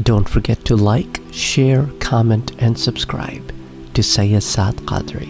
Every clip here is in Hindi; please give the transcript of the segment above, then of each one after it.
Don't forget to like, share, comment, and subscribe to Sayyid Saad Qadri.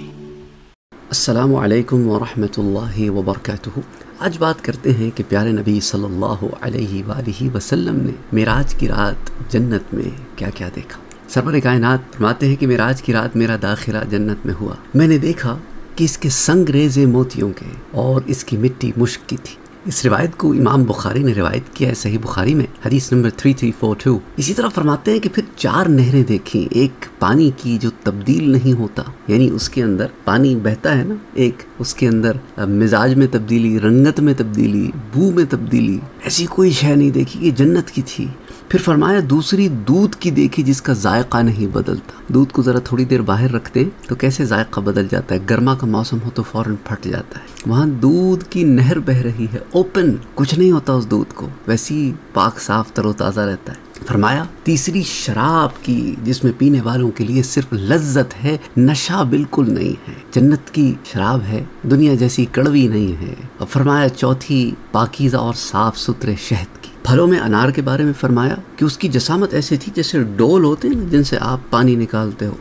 अस्सलामु अलैकुम वरहमतुल्लाहि वबरकातुहू आज बात करते हैं कि प्यारे नबी सल्लल्लाहु अलैहि वालिहि वसल्लम ने मेराज की रात जन्नत में क्या क्या देखा? सरवर कायनात फरमाते हैं कि मेराज की रात मेरा दाखिला जन्नत में हुआ। मैंने देखा कि इसके संग रेजे मोतियों के और इसकी मिट्टी मुश्क की थी। इस रिवायत को इमाम बुखारी ने रिवायत किया है सही बुखारी में, हदीस number three three four two इसी तरह फरमाते हैं कि फिर चार नहरें देखी, एक पानी की जो तब्दील नहीं होता, यानी उसके अंदर पानी बहता है ना, एक उसके अंदर मिजाज में तब्दीली, रंगत में तब्दीली, बू में तब्दीली, ऐसी कोई शह नहीं देखी कि जन्नत की थी। फिर फरमाया, दूसरी दूध की देखी जिसका जायका नहीं बदलता। दूध को ज़रा थोड़ी देर बाहर रखते तो कैसे जायका बदल जाता है? गर्मा का मौसम हो तो फ़ौरन फट जाता है। वहाँ दूध की नहर बह रही है, ओपन। कुछ नहीं होता उस दूध को। वैसी पाक साफ़ तरोताज़ा रहता है। फरमाया, तीसरी शराब की जिसमें पीने वालों के लिए सिर्फ़ लज्जत है, नशा बिल्कुल नहीं है। जन्नत की शराब है, दुनिया जैसी कड़वी नहीं है। और फरमाया, चौथी पाकिजा और साफ़ सुथरे शहद। फलों में अनार के बारे में फरमाया कि उसकी जसामत ऐसी थी जैसे डोल होते हैं ना, जिनसे आप पानी निकालते हो।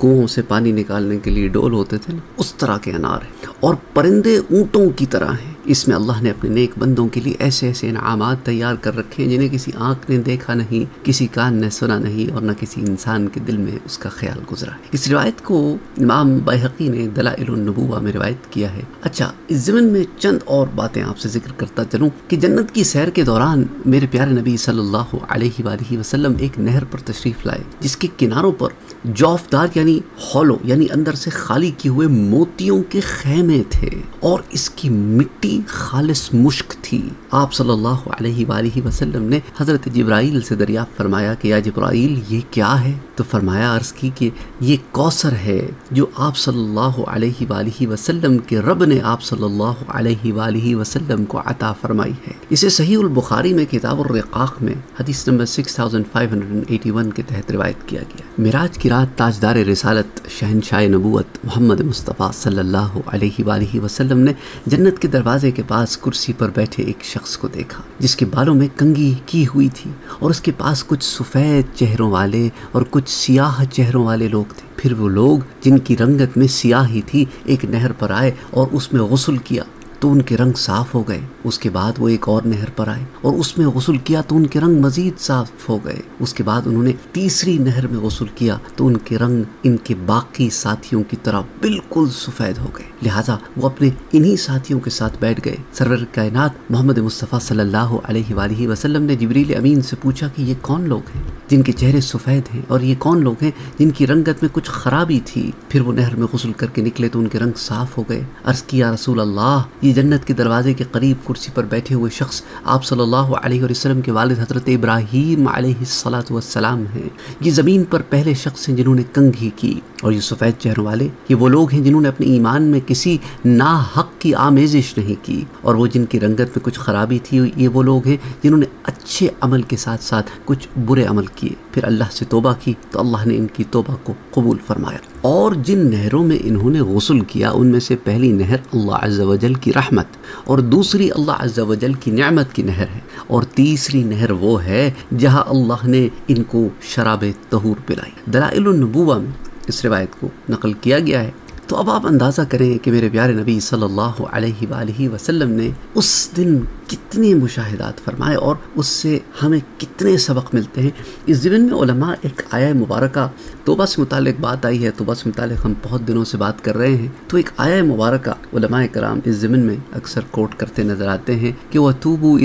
कुओं से पानी निकालने के लिए डोल होते थे ना, उस तरह के अनार हैं। और परिंदे ऊँटों की तरह हैं। इसमें अल्लाह ने अपने नेक बंदों के लिए ऐसे ऐसे इनामात तैयार कर रखे हैं जिन्हें किसी आँख ने देखा नहीं, किसी कान ने सुना नहीं और न किसी इंसान के दिल में उसका ख्याल गुजरा है। इस रिवायत को इमाम बैहकी ने दलाइलनबुआ में रिवायत किया है। अच्छा इस ज़मन में चंद और बातें आपसे ज़िक्र करता चलूँ कि जन्नत की सैर के दौरान मेरे प्यारे नबी सल्लल्लाहु अलैहि वसल्लम एक नहर पर तशरीफ़ लाए, जिसके किनारों पर जौफदार यानी हॉलो यानी अंदर से खाली किए हुए मोतियों के खेमे थे और इसकी मिट्टी खालिस मुश्क थी। आप सल्लल्लाहु अलैहि वसल्लम ने हज़रत जब्राइल से दरियाफ्त फरमाया कि, या जब्राइल, ये क्या है? तो फरमाया, अर्ज़ की कि ये कौसर है जो आप सल्लल्लाहु अलैहि वसल्लम के रब ने आप सल्लल्लाहु अलैहि वसल्लम को अता फरमाई है। इसे सही बुखारी में किताब रिकाक में हदीस नंबर 6581 के तहत रिवायत किया गया। मिराज की रात ताजदार रिसालत शहनशाह नबूत मोहम्मद मुस्तफ़ा सल्लल्लाहु अलैहि वसल्लम ने जन्नत के दरवाजे के पास कुर्सी पर बैठे एक शख्स को देखा, जिसके बालों में कंगी की हुई थी और उसके पास कुछ सफ़ेद चेहरों वाले और कुछ सियाह चेहरों वाले लोग थे। फिर वो लोग, जिनकी रंगत में सियाही थी, एक नहर पर आए और उसमें गसल किया। तो उनके रंग साफ़ हो गए। उसके बाद वो एक और नहर पर आए और उसमें गसल किया तो उनके रंग मजीद साफ़ हो गए। उसके बाद उन्होंने तीसरी नहर में गसल किया तो उनके रंग इनके बाकी साथियों की तरह बिल्कुल सफ़ेद हो गए। लिहाजा वो अपने इन्हीं साथियों के साथ बैठ गए। सरवर कायनात मोहम्मद मुस्तफ़ा सल्लल्लाहु अलैहि वसल्लम ने जबरील अमीन से पूछा कि ये कौन लोग हैं? जिनके चेहरे सफ़ेद हैं और ये कौन लोग हैं जिनकी रंगत में कुछ खराबी थी? फिर वो नहर में गसल करके निकले तो उनके रंग साफ़ हो गए। अर्ज़ किया रसूल अल्लाह ये जन्नत के दरवाजे के करीब कुर्सी पर बैठे हुए शख्स आप सल्लल्लाहु अलैहि वसल्लम के वालिद हज़रत इब्राहीम अलैहिस्सलाम हैं। ये ज़मीन पर पहले शख्स हैं जिन्होंने कंघी की। और ये सफ़ेद चेहरों वाले, ये वो लोग हैं जिन्होंने अपने ईमान में किसी ना हक की आमेजिश नहीं की। और वो जिनकी रंगत में कुछ ख़राबी थी, ये वो लोग हैं जिन्होंने अच्छे अमल के साथ साथ कुछ बुरे अमल किए। फिर अल्लाह से तोबा की तो अल्लाह ने इनकी तोबा को कबूल फरमाया। और जिन नहरों में इन्होंने गसल किया, उनमें से पहली नहर अल्लाह अज्जवजल की रहमत। और दूसरी अल्लाह अज्जवजल की नमत की नहर है। और तीसरी नहर वो है, जहाँ अल्लाह ने इनको शराब तहूर पिलाई। दलाइलनबुआ में इस रिवायत को नकल किया गया है। तो अब आप अंदाज़ा करें कि मेरे प्यारे नबी सल्लल्लाहु अलैहि वसल्लम ने उस दिन कितने मुशाहिदात फरमाए और उससे हमें कितने सबक मिलते हैं। इस ज़मीन में उलमा एक आया मुबारक। तोबा से मुतल बात आई है, तोबा से मुतल हम बहुत दिनों से बात कर रहे हैं। तो एक आया मुबारक उलमा कराम इस ज़मीन में अक्सर कोट करते नज़र आते हैं कि वह तूबू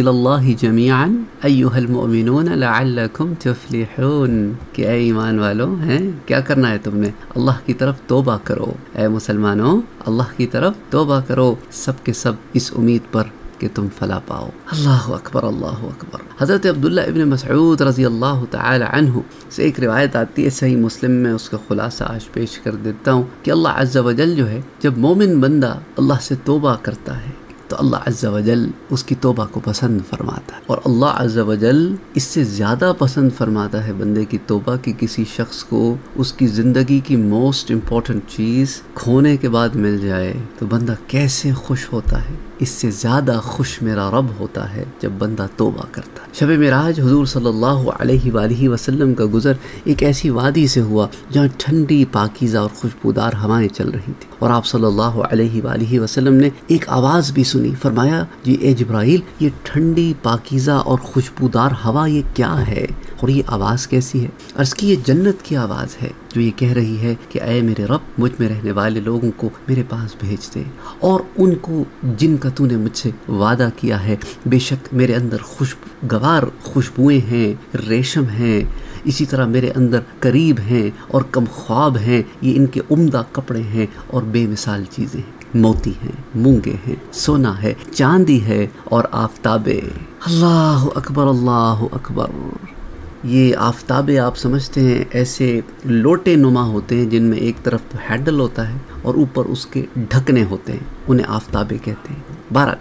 जमियान ईमान वालों, हैं, क्या करना है तुमने? अल्लाह की तरफ़ तोबा करो। ए मुसलमानों, अल्लाह की तरफ़ तोबा करो। सब के सब इस उम्मीद पर कि तुम फला पाओ। अल्लाह अकबर अल्लाह अकबर। हज़रत अब्दुल्ला इबन मसऊद रज़ी अल्लाह तु से एक रिवायत आती है सही मुस्लिम में, उसका खुलासा आज पेश कर देता हूँ कि अल्लाह अज्जा वजल जो है, जब मोमिन बंदा अल्लाह से तोबा करता है तो अल्लाह अज्जा वजल उसकी तोबा को पसंद फरमाता है। और अल्लाह अज्जा वजल इससे ज़्यादा पसंद फरमाता है बंदे की तोबा की किसी शख्स को उसकी ज़िंदगी की मोस्ट इंपॉर्टेंट चीज़ खोने के बाद मिल जाए तो बंदा कैसे खुश होता है? इससे ज़्यादा खुश मेरा रब होता है जब बंदा तोबा करता है। शब मराज हजूर सल्लल्लाहु अलैहि वसल्लम का गुज़र एक ऐसी वादी से हुआ जहाँ ठंडी, पाकिज़ा और खुशबूदार हवाएँ चल रही थी। और आप सल्लल्लाहु अलैहि वसल्लम ने एक आवाज़ भी सुनी, फरमाया, जी, ए जब्राइल, ये ठंडी, पाकिज़ा और खुशबूदार हवा ये क्या है? और ये आवाज़ कैसी है? अर्ज़ की, ये जन्नत की आवाज़ है, जो ये कह रही है कि अय मेरे रब, मुझमें रहने वाले लोगों को मेरे पास भेज दे और उनको जिनका तूने मुझसे वादा किया है, बेशक मेरे अंदर खुशगवार खुशबुएँ हैं, रेशम हैं, इसी तरह मेरे अंदर करीब हैं और कम ख्वाब हैं, ये इनके उम्दा कपड़े हैं और बेमिसाल चीज़ें हैं। मोती हैं, मूँगे हैं, सोना है, चांदी है और आफ्ताबे। अल्लाह अकबर अल्लाह अकबर। ये आफ्ताबे आप समझते हैं, ऐसे लोटे नुमा होते हैं जिनमें एक तरफ़ तो हैंडल होता है और ऊपर उसके ढकने होते हैं, उन्हें आफ्ताबे कहते हैं। बारह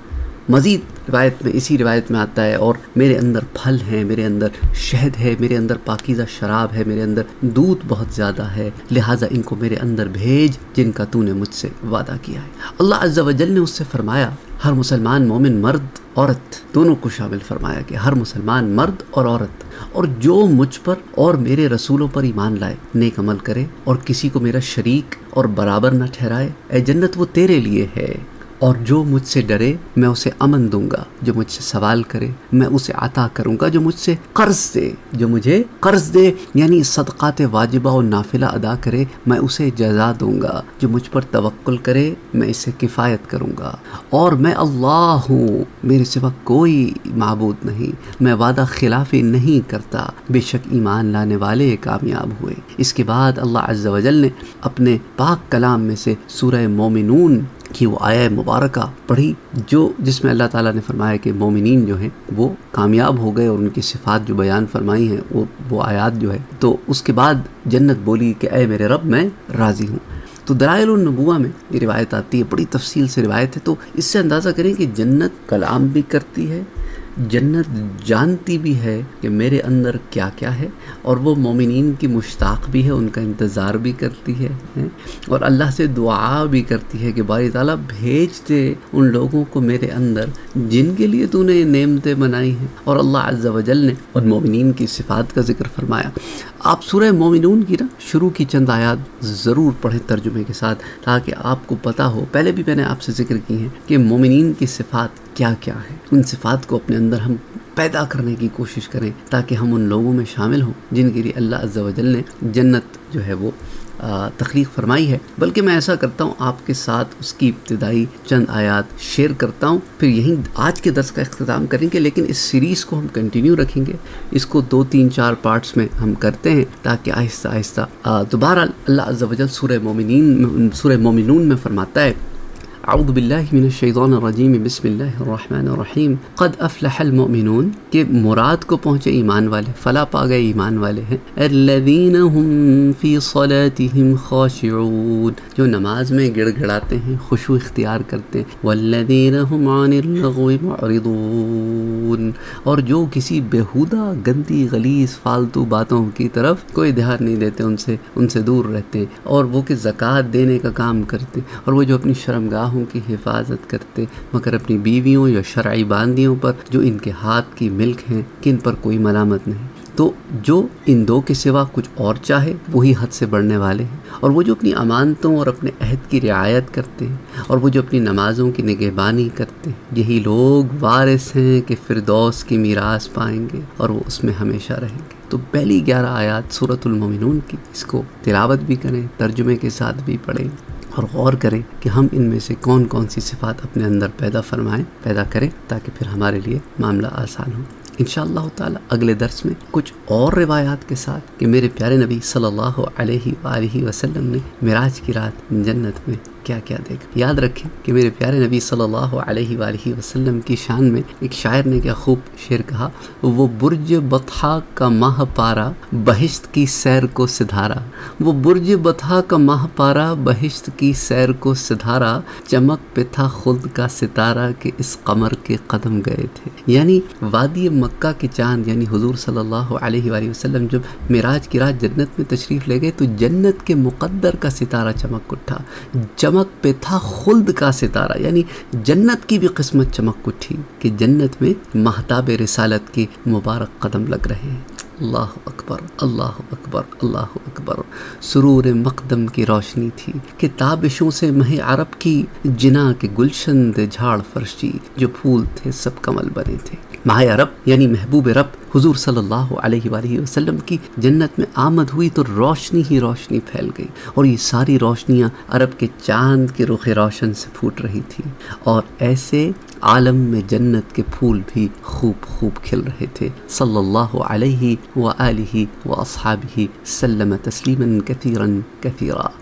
मज़ीद रिवायत में, इसी रिवायत में आता है, और मेरे अंदर फल हैं, मेरे अंदर शहद है, मेरे अंदर पाकिज़ा शराब है, मेरे अंदर दूध बहुत ज़्यादा है, लिहाजा इनको मेरे अंदर भेज, जिनका तूने मुझसे वादा किया है। अल्लाह अज्जा वजल ने उससे फरमाया, हर मुसलमान मोमिन मर्द औरत। दोनों को शामिल फरमाया कि हर मुसलमान मर्द और औरत, और जो मुझ पर और मेरे रसूलों पर ईमान लाए, नेक अमल करे और किसी को मेरा शरीक और बराबर न ठहराए ए जन्नत वो तेरे लिए है। और जो मुझसे डरे, मैं उसे अमन दूँगा। जो मुझसे सवाल करे, मैं उसे अता करूँगा। जो मुझसे कर्ज दे, जो मुझे कर्ज दे, यानी सदक़ात वाजिबा और नाफिला अदा करे, मैं उसे जजा दूँगा। जो मुझ पर तवक्ल करे, मैं इसे किफ़ायत करूँगा। और मैं अल्लाह हूँ, मेरे सिवा कोई मबूद नहीं। मैं वादा खिलाफी नहीं करता। बेशक ईमान लाने वाले कामयाब हुए। इसके बाद अल्लाह अज्जा वजल ने अपने पाक कलाम में से सूरह मोमिनून कि वो आया मुबारक पढ़ी, जो जिसमें अल्लाह ताला ने फरमाया कि मोमिन जो हैं, वो कामयाब हो गए और उनकी सिफात जो बयान फरमाई हैं, वो वो आयात जो है तो उसके बाद जन्नत बोली कि अय मेरे रब, मैं राज़ी हूँ। तो दलाइलनबुआ में ये रिवायत आती है, बड़ी तफसील से रिवायत है तो इससे अंदाज़ा करें कि जन्नत कलाम भी करती है जन्नत जानती भी है कि मेरे अंदर क्या क्या है और वो मोमिन की मुश्ताक भी है उनका इंतज़ार भी करती है, है। और अल्लाह से दुआ भी करती है कि बारी ताला भेज दे उन लोगों को मेरे अंदर जिनके लिए तूने नेमतें बनाई हैं। और अल्लाह अज्जा वजल ने उन मोमिन की सिफात का ज़िक्र फरमाया। आप सूरह मोमिनून की ना शुरू की चंद आयात ज़रूर पढ़ें तर्जुमे के साथ ताकि आपको पता हो। पहले भी मैंने आपसे ज़िक्र की है कि मोमिन की सिफात क्या क्या है। उन सिफात को अपने अंदर हम पैदा करने की कोशिश करें, ताकि हम उन लोगों में शामिल हों, जिनके लिए अल्लाह अज्जा वजल ने जन्नत जो है वो तख्लीक फरमाई है। बल्कि मैं ऐसा करता हूँ, आपके साथ उसकी इब्तदाई चंद आयात शेयर करता हूँ, फिर यहीं आज के दर्स का अख्ताम करेंगे, लेकिन इस सीरीज़ को हम कंटिन्यू रखेंगे। इसको दो, तीन, चार पार्ट्स में हम करते हैं, ताकि आहिस्ता आहिस्ता दोबारा अल्लाह अज्जा सूर मोमिन सूर मोमिन में फरमाता है अऊद बिल्लिमिनशैज़ीम बसमीम क़द अफ़लहलमिन के मुराद को पहुँचे ईमान वाले फ़ला पा गए ईमान वाले हैं फ़ी सलातिहिम खाशिऊन जो नमाज़ में गिड़गिड़ाते हैं खुशू इख्तियार करते हैं वल्लदीन और जो किसी बेहुदा गंदी गलीस फालतू बातों की तरफ़ कोई ध्यान नहीं देते उनसे उनसे दूर रहते हैं और वो कि ज़क़़त देने का काम करते और वो जो अपनी शर्मगाह गुनाहों की हिफाजत करते, मगर अपनी बीवियों या शराइ बांदियों पर जो इनके हाथ की मिल्क हैं, किन पर कोई मलामत नहीं। तो जो इन दो के सिवा कुछ और चाहे, वही हद से बढ़ने वाले हैं। और वो जो अपनी अमानतों और अपने अहद की रियायत करते हैं, और वो जो अपनी नमाज़ों की निगहबानी करते हैं, यही लोग वारिस हैं कि फिरदौस की मीरास पाएँगे, और वो उसमें हमेशा रहेंगे। तो पहली ग्यारह आयात सूरतुलमोमिनून की, इसको तिलावत भी करें, तर्जुमे के साथ भी पढ़ें। और गौर करें कि हम इनमें से कौन कौन सी सिफात अपने अंदर पैदा फरमाएँ, पैदा करें, ताकि फिर हमारे लिए मामला आसान हो। इन ताला, अगले दर्स में कुछ और रिवायात के साथ कि मेरे प्यारे नबी सल्लल्लाहु अलैहि वसल्लम ने मिराज की रात जन्नत में क्या क्या देखा। याद रखें कि मेरे प्यारे नबी सल्लल्लाहु अलैहि वसल्लम की शान में एक शायर ने क्या खूब शेर कहा, वो बुर्ज बथा का माह पारा बहिश्त की सैर को सिधारा। वो बुर्ज बथा का माह पारा बहिश्त की सैर को सिधारा। चमक पे था खुद का सितारा के इस कमर के कदम गए थे। यानी वादी मक्का के चाँद, यानी हुजूर सल्लल्लाहु अलैहि वसल्लम जब मिराज की रात जन्नत में तशरीफ़ ले गए तो जन्नत के मुकद्दर का सितारा चमक उठा। चमक चमक पे था खुल्द का सितारा, यानी जन्नत की भी किस्मत चमक उठी कि जन्नत में महताब रिसालत के मुबारक कदम लग रहे हैं। अल्लाह अकबर अल्लाह अकबर अल्लाह अकबर। सुरूर मकदम की रोशनी थी कि ताबिशों से मह अरब की जिना के गुलशन झाड़ फर्शी जो फूल थे सब कमल बने थे। माह अरब यानी महबूब रब, हुजूर सल्लल्लाहु अलैहि वसल्लम की जन्नत में आमद हुई तो रोशनी ही रोशनी फैल गई और ये सारी रोशनियाँ अरब के चाँद के रुख रोशन से फूट रही थी और ऐसे आलम में जन्नत के फूल भी खूब खूब खिल रहे थे। सल्लल्लाहु अलैहि व आलिहि व अस्हाबिहि सल्लम तस्लीमन कसीरन कसीरा।